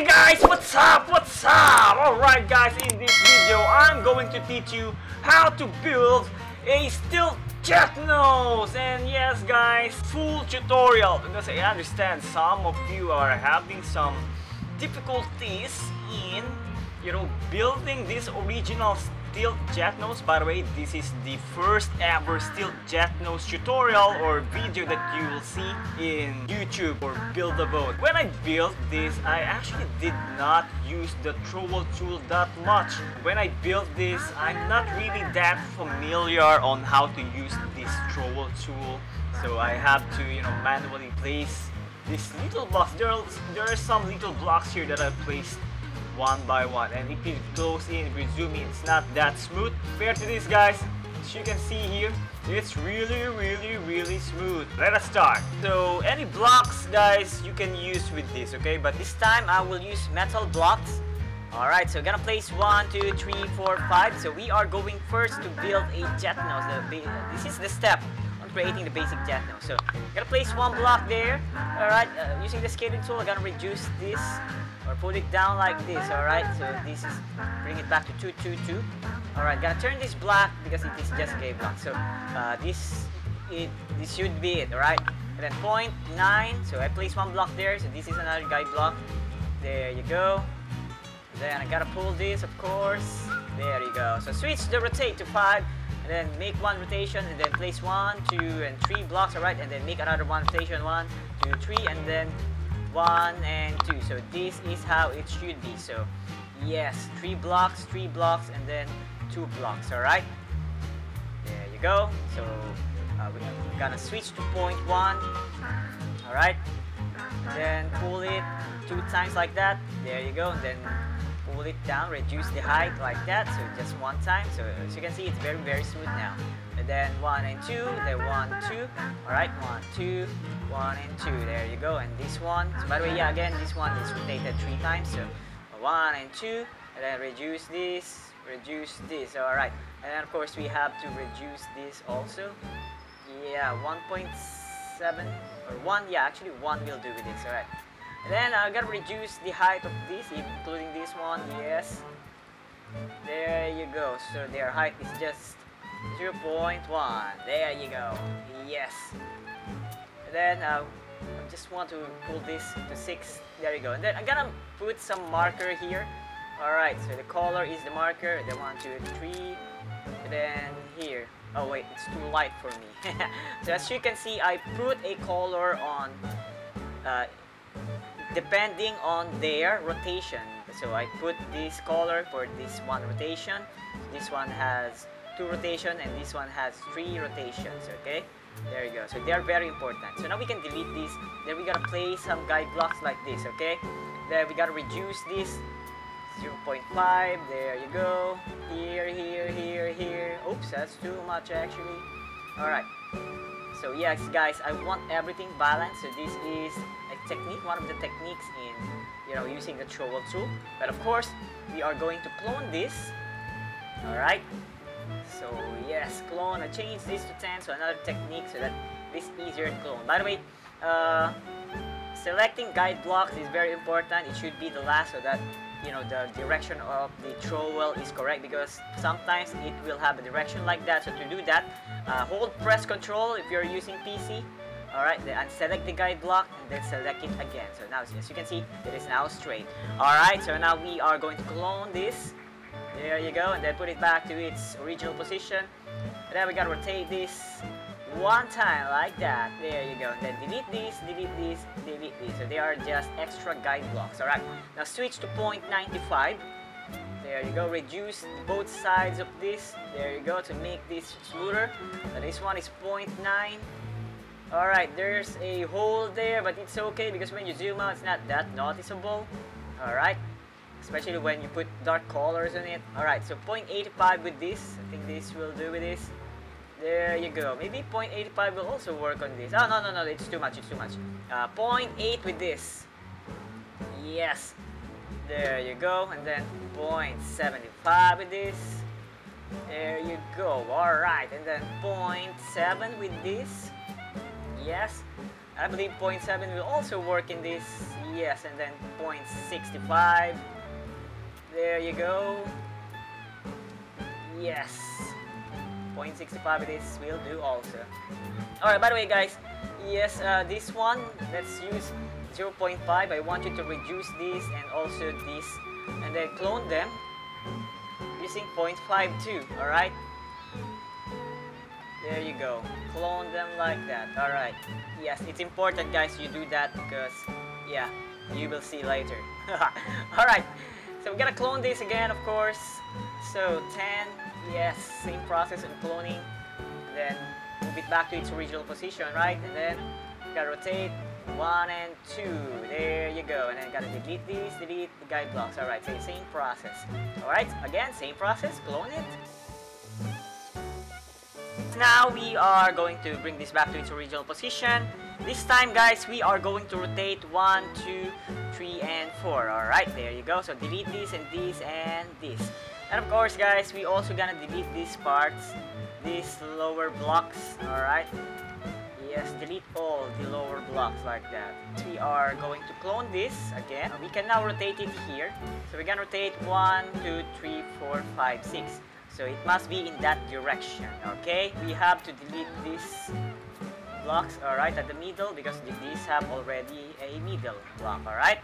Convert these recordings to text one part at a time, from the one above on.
Hey guys, what's up? What's up? Alright guys, in this video, I'm going to teach you how to build a stealth jet nose. And yes guys, full tutorial because I understand some of you are having some difficulties in, you know, building this original stealth jet nose. By the way, this is the first ever stealth jet nose tutorial or video that you will see in YouTube or build a boat. When I built this, I actually did not use the trowel tool that much. When I built this, I'm not really that familiar on how to use this trowel tool. So I have to, you know, manually place these little blocks. There are, there are some little blocks here that I placed one by one. And if it goes in if you zoom in it's not that smooth. Compared to this guys as you can see here it's really really really smooth. Let us start. So any blocks guys you can use with this okay? But this time I will use metal blocks. Alright so gonna place one two three four five. So we are going first to build a jet nose. This is the step on creating the basic jet nose. So gonna place one block there. Alright uh, using the scaling tool I'm gonna reduce this or put it down like this alright so this is bring it back to 222 alright gonna turn this black because it is just gray black. So uh, this it this should be it alright and then point nine. So I place one block there. So this is another guide block. There you go. Then I gotta pull this of course. There you go. So switch the rotate to five and then make one rotation and then place one two and three blocks alright and then make another one rotation one two three and then 1 and 2 so this is how it should be. So yes three blocks three blocks and then two blocks all right? There you go. So uh, we're gonna switch to point one. All right? Then pull it two times like that. There you go. And then pull it down reduce the height like that so just one time. So as you can see it's very very smooth now. And then one and two then one two. All right one two one and two. There you go. And this one so by the way yeah again this one is rotated three times. So one and two and then reduce this reduce this. All right. And then of course we have to reduce this also. Yeah 1.7 or one yeah actually one will do with this. All right then I'm gonna reduce the height of this including this one yes there you go so their height is just 0.1. There you go. Yes. And then uh, I just want to pull this to 6. There you go. And then I'm gonna put some marker here. Alright, so the color is the marker. Then 1, 2, 3. And then here. Oh wait, it's too light for me. so as you can see, I put a color on uh, depending on their rotation. So I put this color for this one rotation. This one has two rotation and this one has three rotations okay? There you go. So they are very important. So now we can delete this. Then we gotta place some guide blocks like this okay? Then we gotta reduce this. 0.5 there you go. Here here here here. Oops that's too much actually. All right so yes guys I want everything balanced so this is a technique one of the techniques in you know using the trowel tool but of course we are going to clone this all right so yes, clone. I changed this to 10, so another technique so that this easier to clone. By the way, uh, selecting guide blocks is very important. It should be the last so that you know the direction of the trowel is correct because sometimes it will have a direction like that. So to do that, uh, hold press control if you're using PC. Alright, then select the guide block and then select it again. So now as you can see, it is now straight. Alright, so now we are going to clone this. There you go, and then put it back to its original position. And then we gotta rotate this one time like that. There you go. And then delete this, delete this, delete this. So they are just extra guide blocks. Alright. Now switch to point 95. There you go. Reduce both sides of this. There you go to make this smoother. Now this one is 0.9. Alright, there's a hole there, but it's okay because when you zoom out, it's not that noticeable. Alright especially when you put dark colors on it. Alright, so 0.85 with this. I think this will do with this. There you go. Maybe 0.85 will also work on this. Oh, no, no, no, it's too much, it's too much. Uh, 0.8 with this. Yes. There you go. And then 0.75 with this. There you go. Alright, and then 0.7 with this. Yes. I believe 0.7 will also work in this. Yes, and then 0.65. There you go. Yes. 0.65 it is will do also. Alright, by the way guys, yes, uh, this one, let's use 0.5. I want you to reduce this and also this and then clone them using 0.52, alright? There you go. Clone them like that. Alright. Yes, it's important guys you do that because, yeah, you will see later. Alright, so we're gonna clone this again, of course. So 10, yes, same process of cloning. Then move it back to its original position, right? And then gotta rotate one and two. There you go. And then gotta delete these, delete the guide blocks. Alright, so same process. Alright, again, same process, clone it. Now we are going to bring this back to its original position. This time guys, we are going to rotate 1, 2, 3, and 4. Alright, there you go. So delete this and this and this. And of course guys, we also gonna delete these parts, these lower blocks. Alright. Yes, delete all the lower blocks like that. We are going to clone this again. We can now rotate it here. So we're gonna rotate 1, 2, 3, 4, 5, 6. So it must be in that direction, okay? We have to delete these blocks, alright, at the middle because these have already a middle block, alright?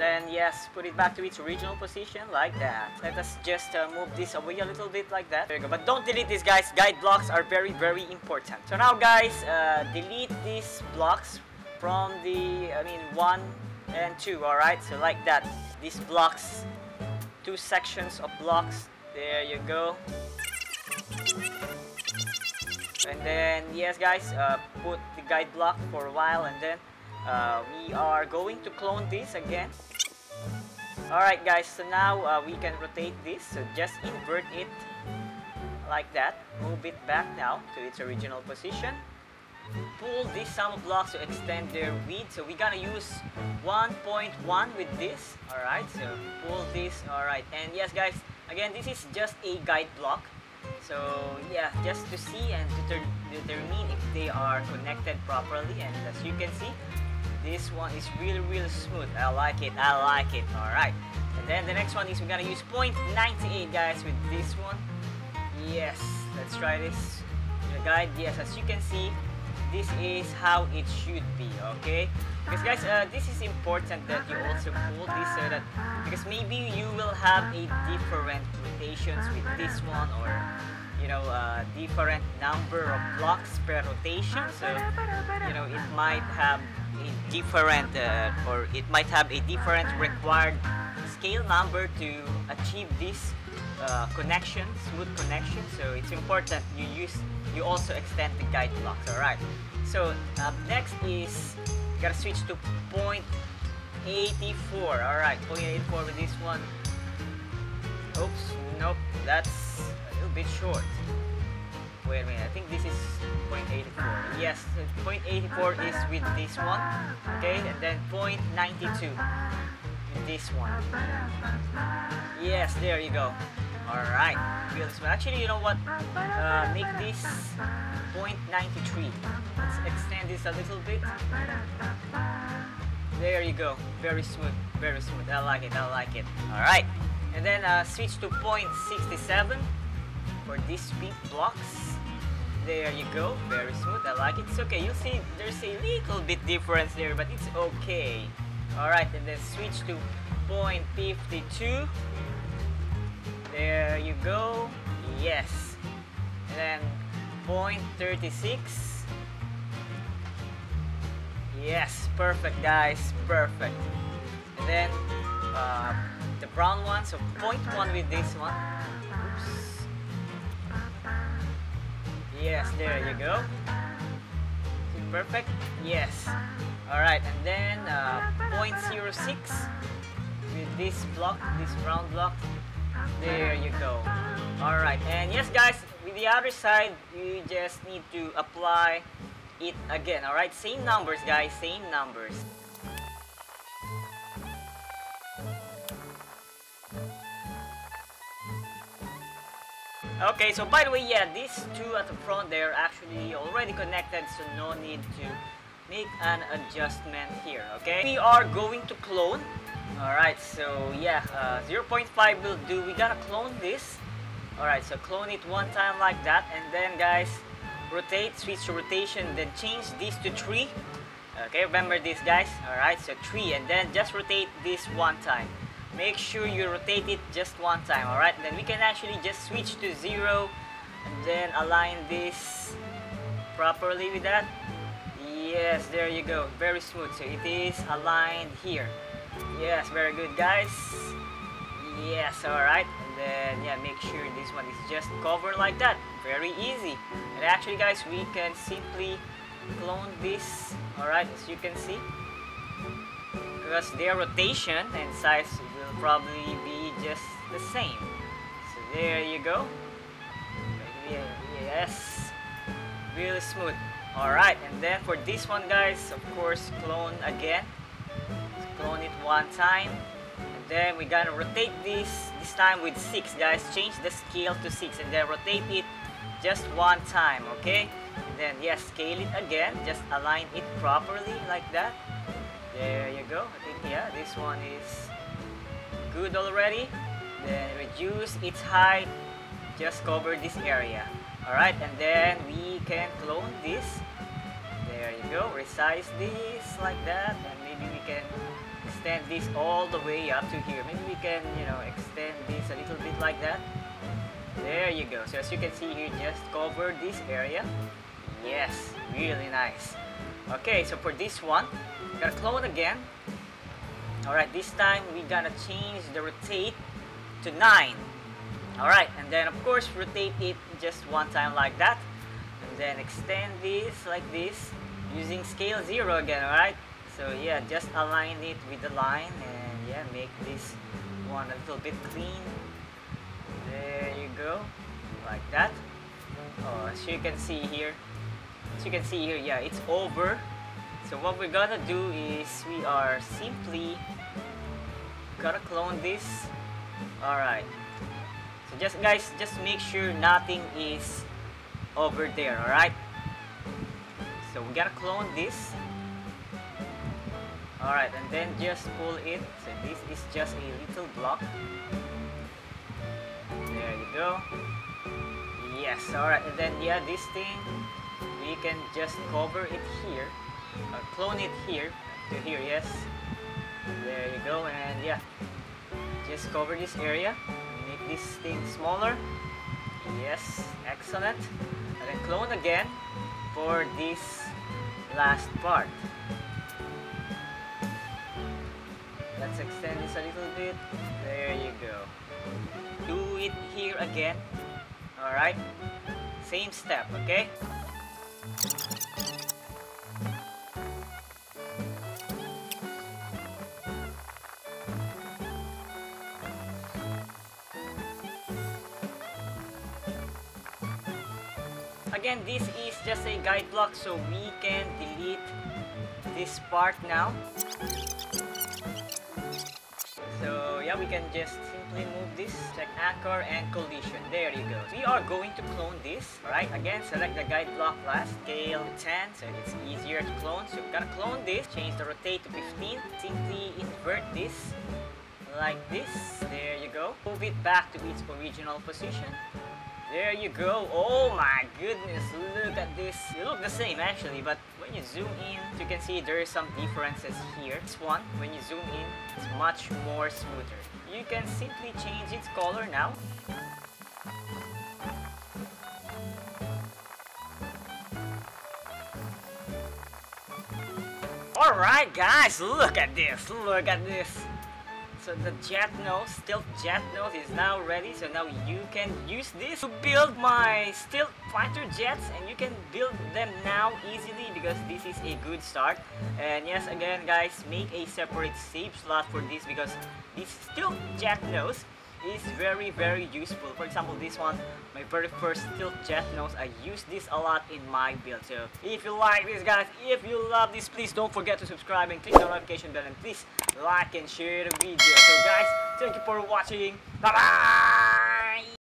Then yes, put it back to its original position like that. Let us just uh, move this away a little bit like that. There you go. But don't delete these guys. Guide blocks are very, very important. So now guys, uh, delete these blocks from the, I mean, 1 and 2, alright? So like that. These blocks, two sections of blocks there you go. And then, yes guys, uh, put the guide block for a while and then uh, we are going to clone this again. Alright guys, so now uh, we can rotate this. So just invert it like that. Move it back now to its original position. Pull these some blocks to extend their width. So we're gonna use 1.1 with this. Alright, so pull this. Alright, and yes guys, Again, this is just a guide block. So yeah, just to see and to determine if they are connected properly. And as you can see, this one is really, really smooth. I like it. I like it. Alright. And then the next one is we're gonna use 0.98 guys with this one. Yes, let's try this. Guide, yes, as you can see, this is how it should be, okay? Because guys, uh, this is important that you also pull this so that, because maybe you will have a different rotations with this one or, you know, uh, different number of blocks per rotation. So, you know, it might have a different, uh, or it might have a different required scale number to achieve this uh, connection, smooth connection. So it's important you use, you also extend the guide blocks. All right. So uh, next is gotta switch to 84, all right, point 84 with this one oops nope that's bit short. Wait a minute I think this is 0.84 yes 0.84 is with this one okay? And then 0.92 with this one. Yes there you go. Alright actually you know what? Uh, make this 0.93 let's extend this a little bit. There you go. Very smooth very smooth. I like it I like it. Alright and then uh, switch to 0.67 for these pink blocks. There you go. Very smooth. I like it. It's okay. You'll see there's a little bit difference there but it's okay. Alright and then switch to 0.52 there you go. Yes. And then 0.36 yes perfect guys. Perfect. And then uh, the brown one. So 0.1 with this one. Oops. Yes there you go. Perfect? Yes. Alright and then uh, 0.06 with this block this brown block. There you go. Alright and yes guys with the other side you just need to apply it again. Alright same numbers guys same numbers Okay, so by the way, yeah, these two at the front, they're actually already connected, so no need to make an adjustment here, okay? We are going to clone. Alright, so yeah, uh, 0.5 will do. We gotta clone this. Alright, so clone it one time like that. And then guys, rotate, switch to rotation, then change this to 3. Okay, remember this guys. Alright, so 3 and then just rotate this one time. Make sure you rotate it just one time, alright? Then we can actually just switch to 0 and then align this properly with that. Yes, there you go. Very smooth. So it is aligned here. Yes, very good guys. Yes, alright. And then yeah, make sure this one is just covered like that. Very easy. And actually guys, we can simply clone this. Alright, as you can see. Because their rotation and size will probably be just the same. So there you go. Yes. Really smooth. Alright, and then for this one guys, of course, clone again. Clone it one time. And then we're gonna rotate this, this time with 6 guys. Change the scale to 6 and then rotate it just one time, okay? And then, yes, scale it again. Just align it properly like that. There you go. I think, yeah, this one is good already. Then reduce its height. Just cover this area. Alright, and then we can clone this. There you go. Resize this like that. And maybe we can extend this all the way up to here. Maybe we can, you know, extend this a little bit like that. There you go. So as you can see here, just cover this area. Yes, really nice. Okay, so for this one, gonna clone again. Alright, this time we gonna change the rotate to 9. Alright, and then of course rotate it just one time like that. And then extend this like this using scale 0 again, alright? So yeah, just align it with the line and yeah, make this one a little bit clean. There you go, like that. Oh, as you can see here, as you can see here, yeah, it's over. So what we're gonna do is we are simply gonna clone this. Alright. So just guys, just make sure nothing is over there, alright? So we gotta clone this. Alright, and then just pull it. So this is just a little block. There you go. Yes, alright, and then yeah, this thing, we can just cover it here. Or clone it here, to here, yes. There you go, and yeah. Just cover this area. Make this thing smaller. Yes, excellent. And then clone again for this last part. Let's extend this a little bit. There you go. Do it here again. Alright? Same step, okay? Again, this is just a guide block so we can delete this part now. Yeah, we can just simply move this, check anchor and collision. There you go. We are going to clone this, right? Again, select the guide block last, scale 10, so it's easier to clone. So we're gonna clone this, change the rotate to 15, simply invert this like this. There you go. Move it back to its original position. There you go. Oh my goodness, look at this. They look the same actually, but when you zoom in, you can see there is some differences here. This one, when you zoom in, it's much more smoother. You can simply change its color now. Alright guys, look at this, look at this. So the jet nose, stealth jet nose is now ready. So now you can use this to build my stealth fighter jets and you can build them now easily because this is a good start. And yes, again guys, make a separate save slot for this because this stealth jet nose is very very useful. For example, this one, my very first stealth jet nose, I use this a lot in my build. So if you like this guys, if you love this, please don't forget to subscribe and click the notification bell and please like and share the video. So guys, thank you for watching. Bye bye!